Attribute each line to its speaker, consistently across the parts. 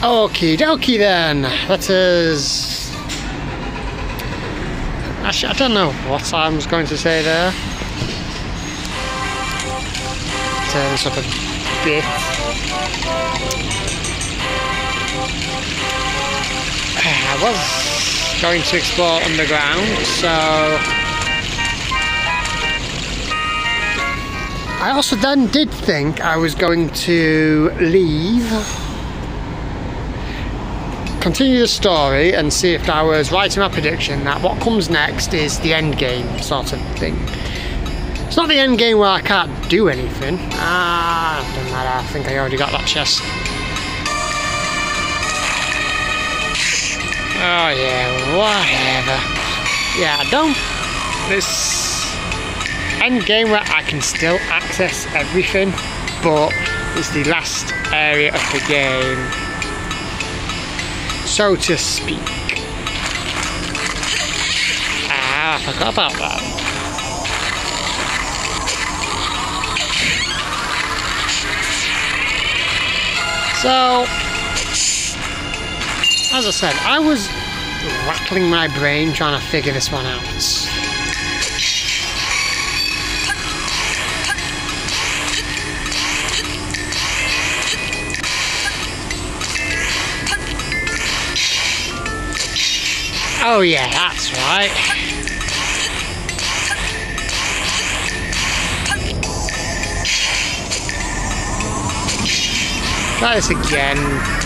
Speaker 1: Okie dokie then. that is... Actually, I don't know what I was going to say there. Turn this up a bit. I was going to explore underground, so I also then did think I was going to leave continue the story and see if I was right in my prediction that what comes next is the end game sort of thing. It's not the end game where I can't do anything. Ah, doesn't matter. I think I already got that chest. Oh yeah, whatever. Yeah, I don't. This end game where I can still access everything, but it's the last area of the game so to speak. Ah, I forgot about that. So, as I said, I was rattling my brain trying to figure this one out. Oh yeah, that's right. Try this again.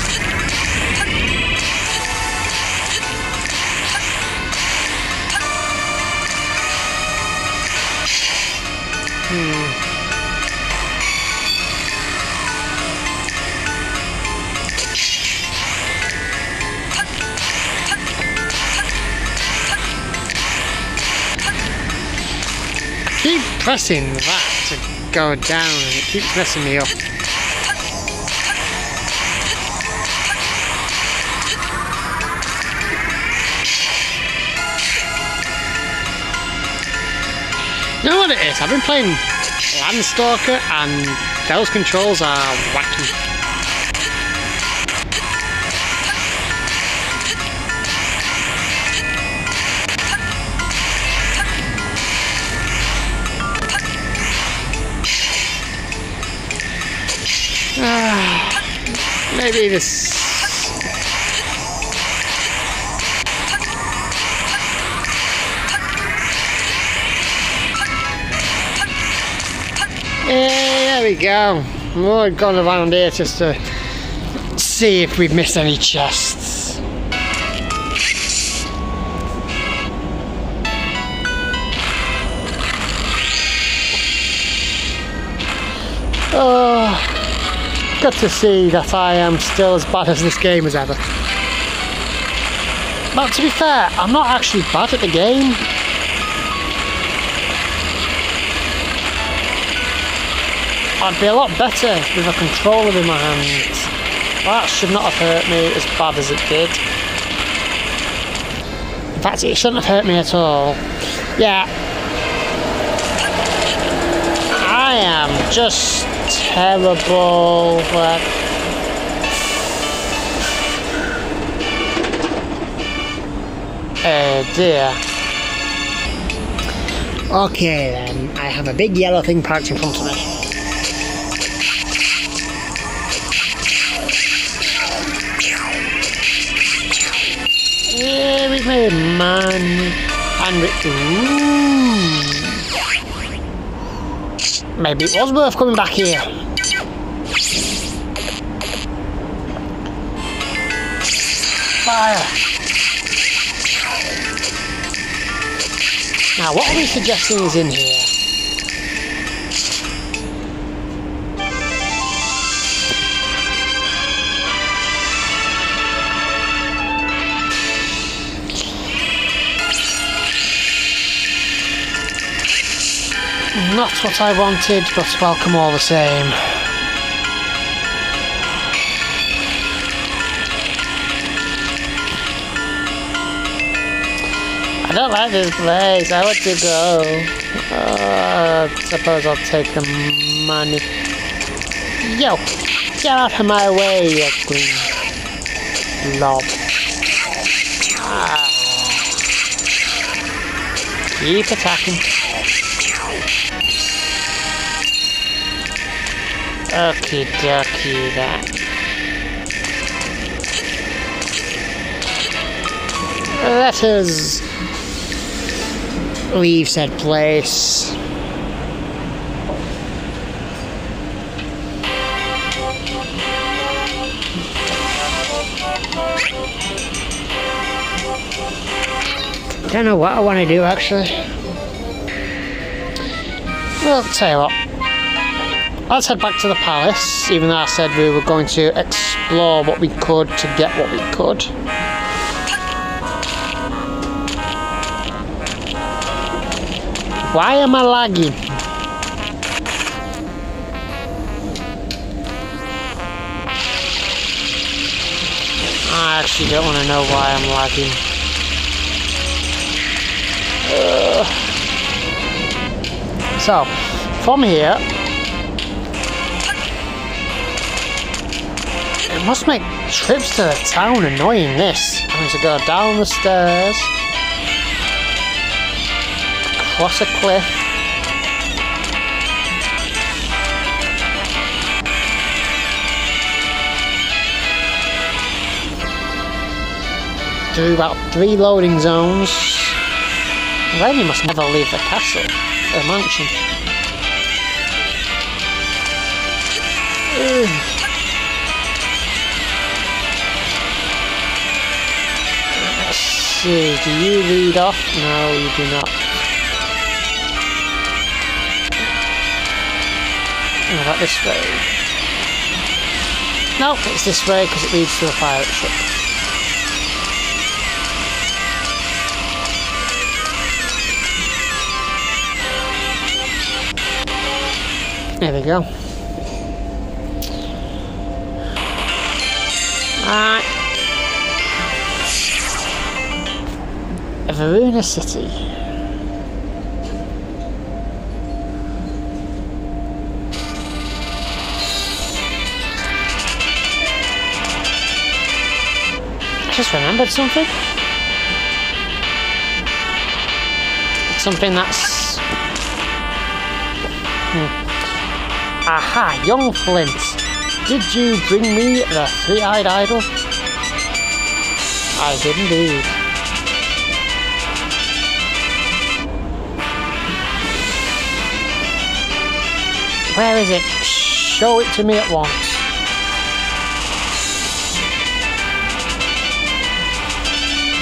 Speaker 1: Pressing that to go down and it keeps messing me up. You know what it is? I've been playing Landstalker and those controls are wacky. Maybe this. Yeah, there we go. We've gone around here just to see if we've missed any chests. Good to see that I am still as bad as this game as ever. But to be fair, I'm not actually bad at the game. I'd be a lot better with a controller in my hands. That should not have hurt me as bad as it did. In fact, it shouldn't have hurt me at all. Yeah. I am just terrible. But oh dear. Okay then, I have a big yellow thing parked in front of me. Yeah, we made man. And ooh. Maybe it was worth coming back here. Fire. Now, what are we suggesting is in here? Not what I wanted, but welcome all the same. I don't like this place. I want to go. Uh, suppose I'll take the money. Yo, get out of my way, you queen. blob. Ah. Keep attacking. Okie dokie that. Let us leave said place. Don't know what I want to do actually. Well, tell you what. Let's head back to the palace, even though I said we were going to explore what we could to get what we could. Why am I lagging? I actually don't want to know why I'm lagging. Uh, so, from here, it must make trips to the town annoying this. Having to go down the stairs, across a cliff. Through about three loading zones. Then you must never leave the castle, the mansion. Ugh. Do you lead off? No, you do not. About this way? No, it's this way because it leads to the pirate ship. There we go. Alright. Varuna City. Just remembered something. Something that's. Hmm. Aha, young Flint. Did you bring me the three-eyed idol? I did indeed. Where is it? Show it to me at once.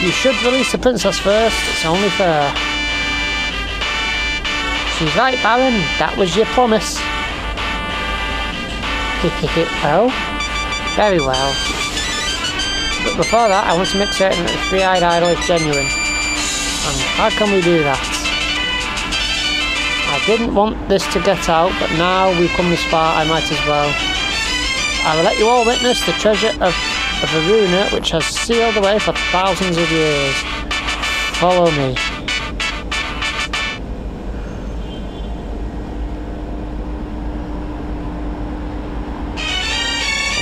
Speaker 1: You should release the princess first, it's only fair. She's right, Baron, that was your promise. oh? Very well. But before that, I want to make certain that the three-eyed idol is genuine. And how can we do that? I didn't want this to get out, but now we've come this far, I might as well. I will let you all witness the treasure of, of a Varuna, which has sealed the way for thousands of years. Follow me.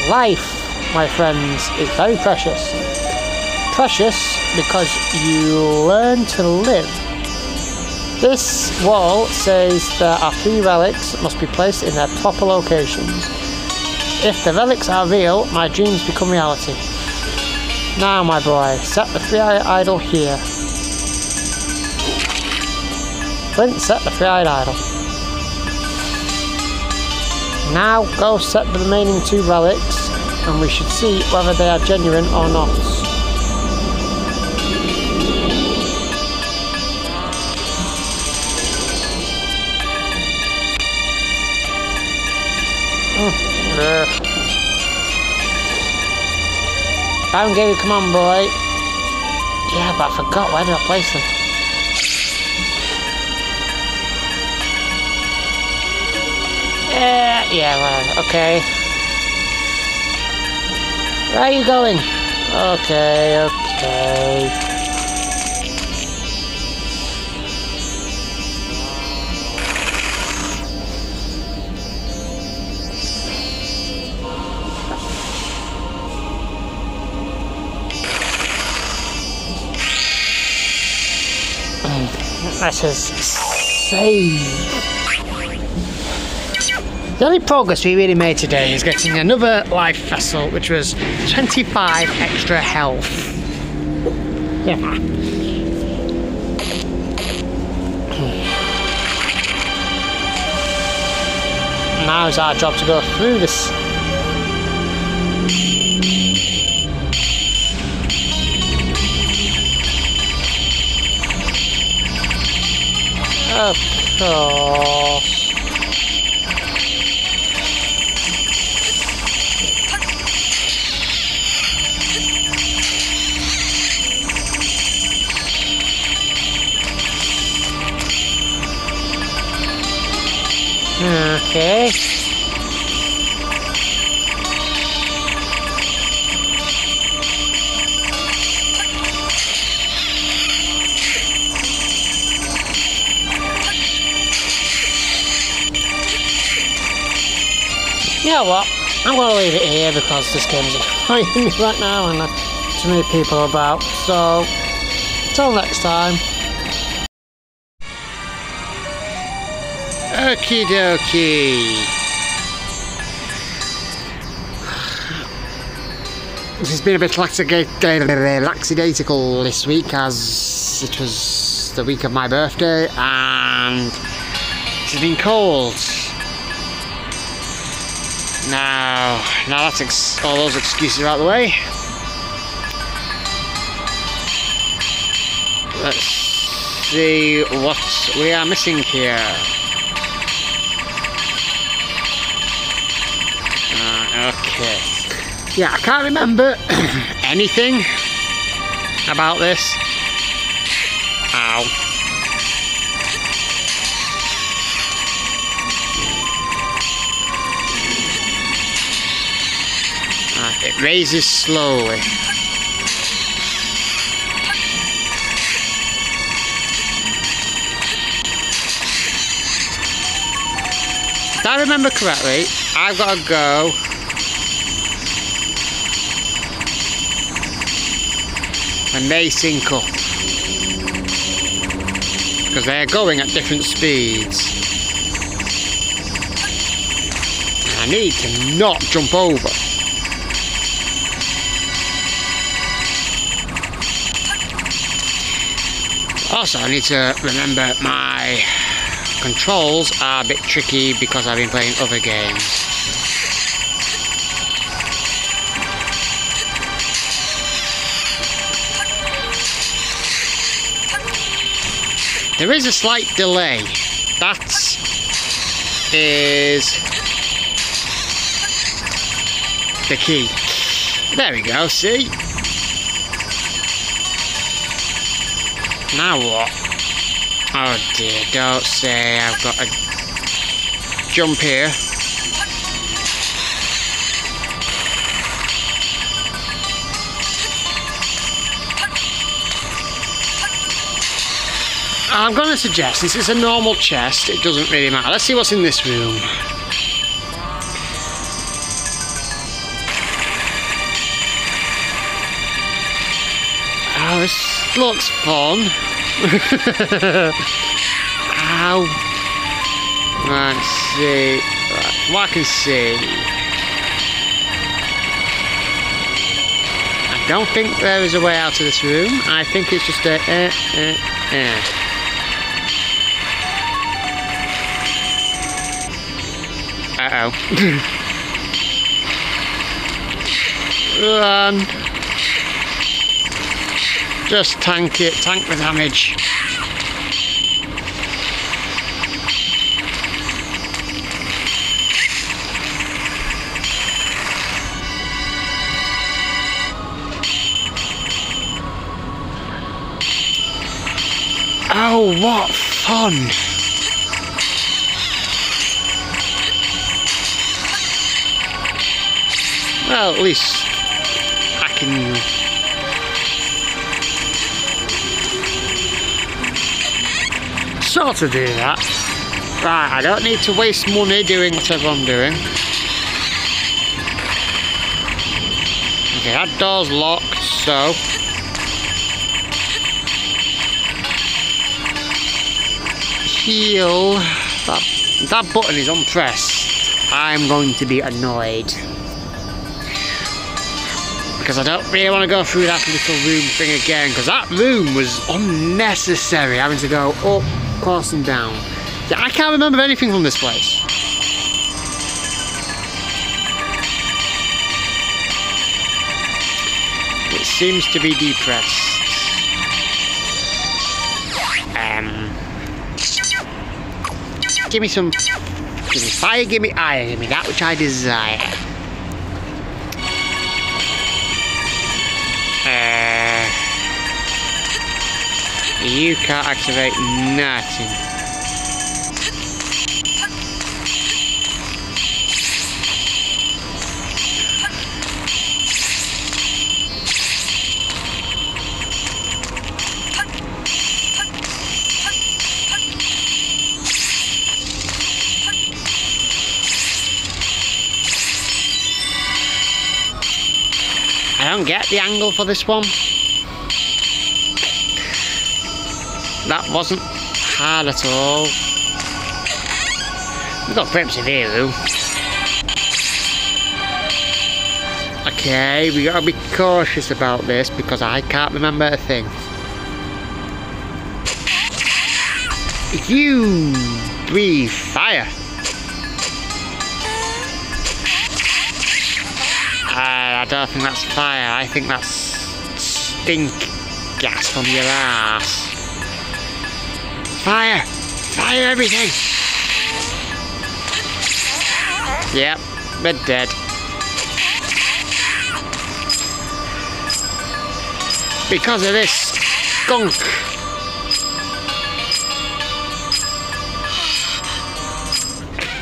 Speaker 1: Life, my friends, is very precious. Precious because you learn to live. This wall says there are three relics that must be placed in their proper locations. If the relics are real, my dreams become reality. Now, my boy, set the three-eyed idol here. Flint, set the three-eyed idol. Now go set the remaining two relics and we should see whether they are genuine or not. Baron Gary, come on boy. Yeah, but I forgot where did I place them. Yeah, yeah. Okay. Where are you going? Okay, okay. Let's just save. The only progress we really made today is getting another life vessel, which was 25 extra health. Yeah. Hmm. Now it's our job to go through this. Of because this game's annoying me right now and there's too many people about. So, until next time. Okie dokie. This has been a bit lackadaisical this week as it was the week of my birthday and it has been cold. Now, now that's ex all those excuses out of the way. Let's see what we are missing here. Uh, okay. Yeah, I can't remember anything about this. Ow. It raises slowly. If I remember correctly, I've got to go when they sync up because they're going at different speeds. I need to not jump over. Also, I need to remember my controls are a bit tricky because I've been playing other games. There is a slight delay. That is the key. There we go, see? Now what? Oh dear, don't say I've got a jump here. I'm going to suggest this is a normal chest, it doesn't really matter. Let's see what's in this room. Looks fun. Ow. Let's see. Right, I can see. I don't think there is a way out of this room. I think it's just a... Uh, uh, uh. Uh oh. Run. Just tank it, tank the damage. Oh, what fun! Well, at least I can sort of do that. Right, I don't need to waste money doing whatever I'm doing. Okay, that door's locked, so... feel that that button is unpressed, I'm going to be annoyed. Because I don't really want to go through that little room thing again, because that room was unnecessary, having to go up, and down. Yeah, I can't remember anything from this place. It seems to be depressed. Um, give me some, give me fire, give me iron, give me that which I desire. You can't activate nothing. I don't get the angle for this one. That wasn't hard at all. We've got Crimson here though. Okay, we gotta be cautious about this because I can't remember a thing. You breathe fire. Uh, I don't think that's fire, I think that's stink gas from your ass. Fire! Fire everything! Yep, we're dead. Because of this skunk.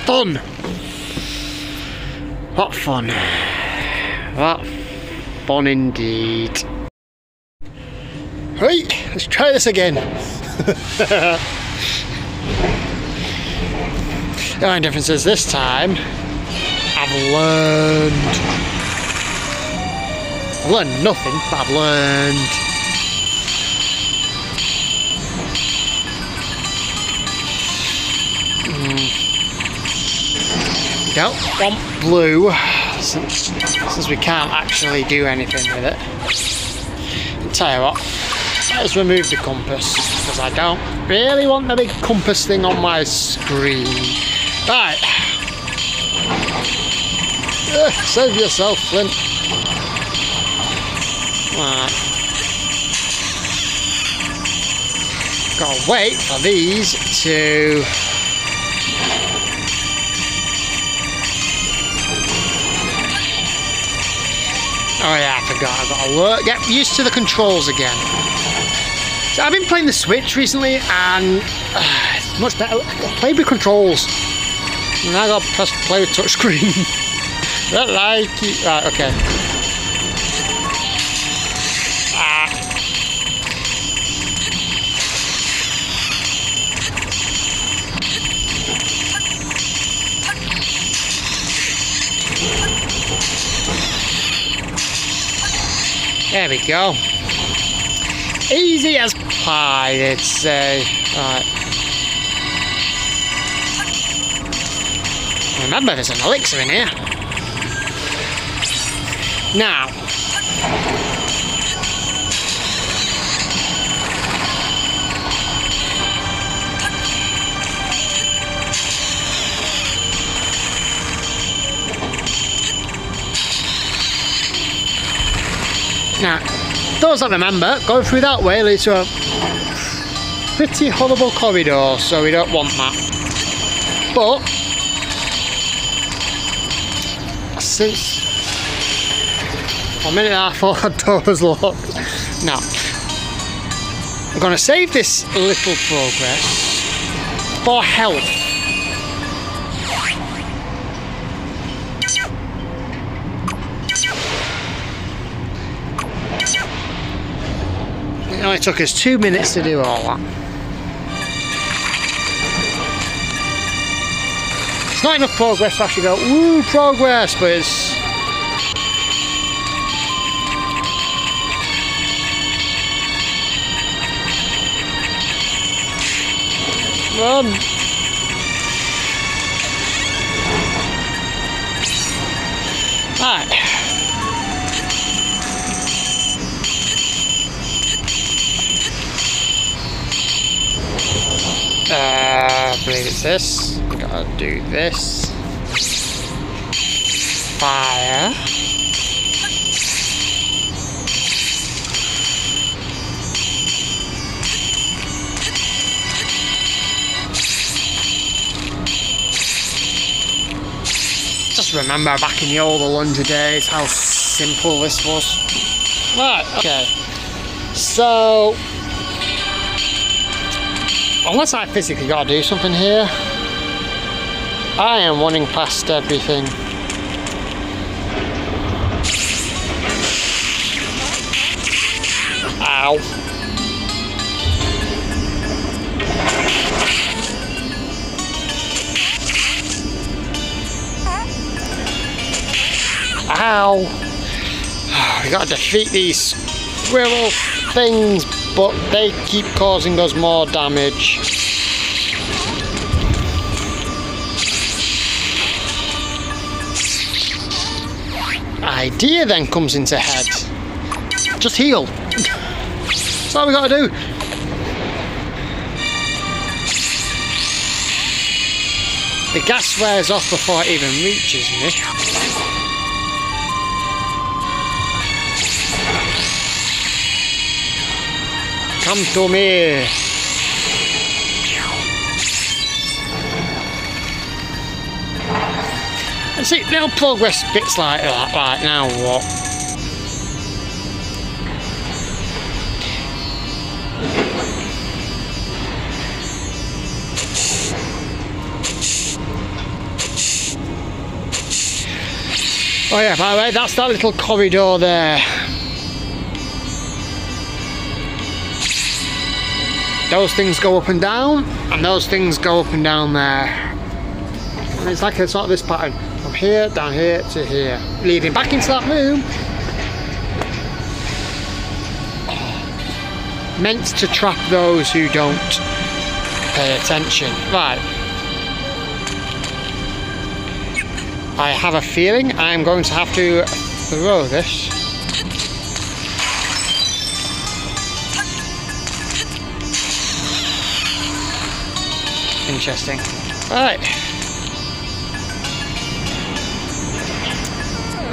Speaker 1: Fun! What fun! What fun indeed. Right, let's try this again. the only difference is this time I've learned. I've learned nothing, but I've learned. Mm. Don't want blue since, since we can't actually do anything with it. I'll tell you what, let's remove the compass because I don't really want the big compass thing on my screen. Right. Uh, save yourself, Flint. Right. Gotta wait for these to Oh yeah, I forgot. I've got to work, get used to the controls again. So I've been playing the Switch recently and uh, it's much better. I play with controls. And I got to press play touchscreen. Don't like it. Right, okay. Ah. There we go. Easy as pie, let's say. Remember, there's an elixir in here. Now. Now, those that remember, going through that way leads to a pretty horrible corridor, so we don't want that. But, since a minute and a half thought the door was locked. Now, I'm going to save this little progress for health. It only took us two minutes to do all that. Not enough progress to actually go, ooh, progress, but it's Run! Right. Uh, I believe it's this. Gotta do this. Fire. Just remember back in the old Alundra days how simple this was. Right, okay. So, unless I physically got to do something here, I am running past everything. Ow. Ow! We gotta defeat these squirrel things, but they keep causing us more damage. Idea then comes into head. Just heal. That's all we gotta do. The gas wears off before it even reaches me. Come to me. See, little progress bits like that, right now what? Oh yeah, by the way, that's that little corridor there. Those things go up and down, and those things go up and down there. And it's like a sort of this pattern, here, down here, to here, leading back into that room. Ah. Meant to trap those who don't pay attention. Right. I have a feeling I'm going to have to throw this. Interesting. Right.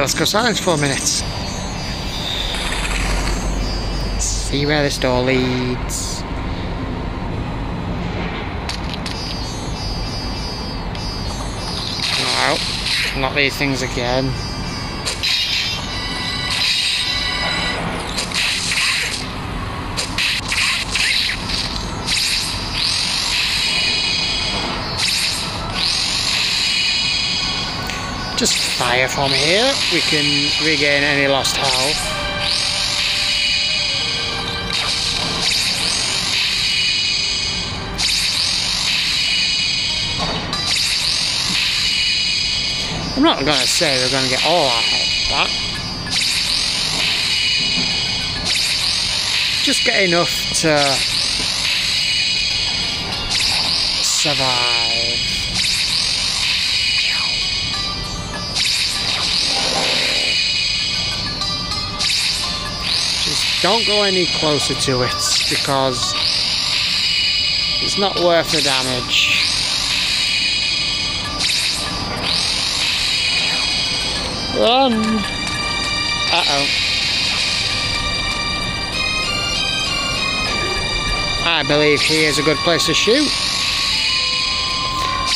Speaker 1: Let's go silence for a minute. See where this door leads. No, not these things again. Fire from here. We can regain any lost health. I'm not going to say we're going to get all our health back. Just get enough to survive. Don't go any closer to it because it's not worth the damage. Run! Uh-oh. I believe here is a good place to shoot.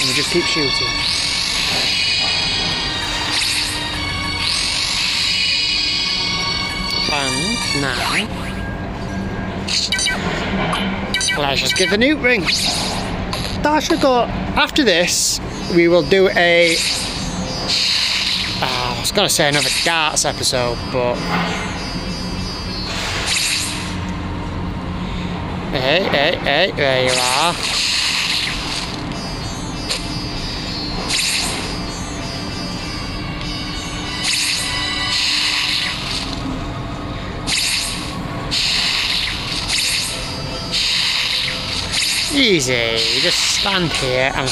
Speaker 1: And we just keep shooting. Now... Let's just give the newt ring. Should go... After this, we will do a uh, I was to say another darts episode, but. Hey, hey, hey, there you are. Easy. Just stand here and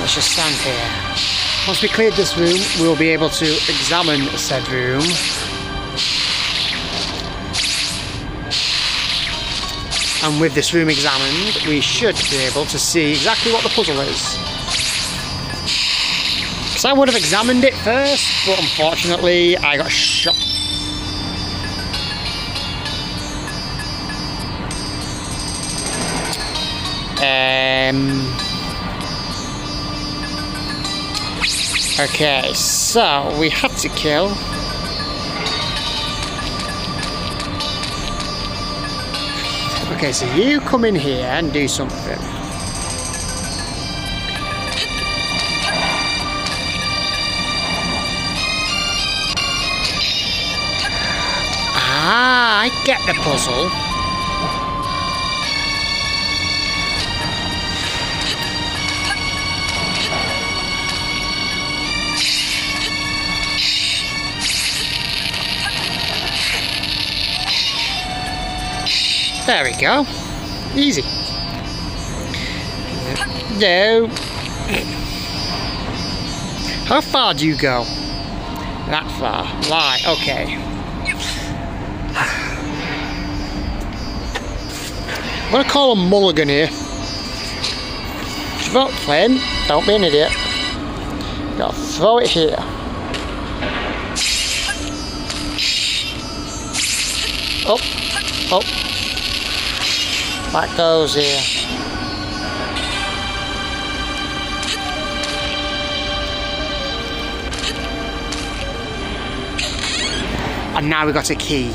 Speaker 1: let's just stand here. Once we cleared this room, we'll be able to examine said room. And with this room examined, we should be able to see exactly what the puzzle is. Because I would have examined it first, but unfortunately I got shot Um, okay, so we had to kill. Okay, so you come in here and do something. Ah, I get the puzzle. There we go. Easy. No. How far do you go? That far. Right, okay. I'm gonna call a mulligan here. Vote Flynn, don't be an idiot. Gotta throw it here. Up, up. That goes here. And now we've got a key.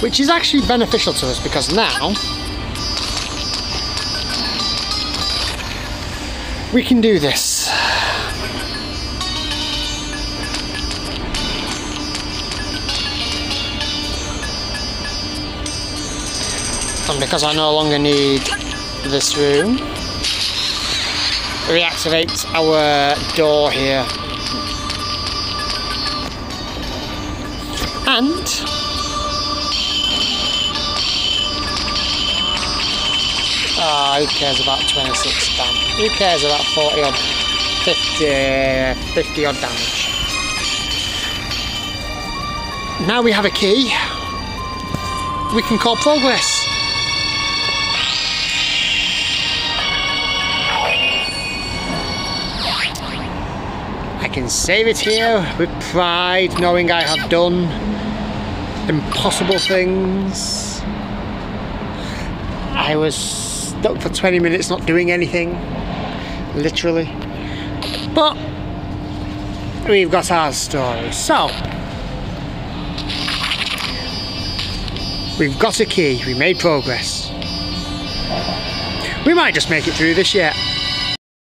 Speaker 1: Which is actually beneficial to us because now we can do this. Because I no longer need this room, reactivate our door here. And Ah, who cares about 26 damage? Who cares about 40 odd, 50, 50 odd damage? Now we have a key, we can call progress. Can save it here with pride, knowing I have done impossible things. I was stuck for 20 minutes not doing anything, literally. But we've got our story. So, we've got a key, we made progress. We might just make it through this yet.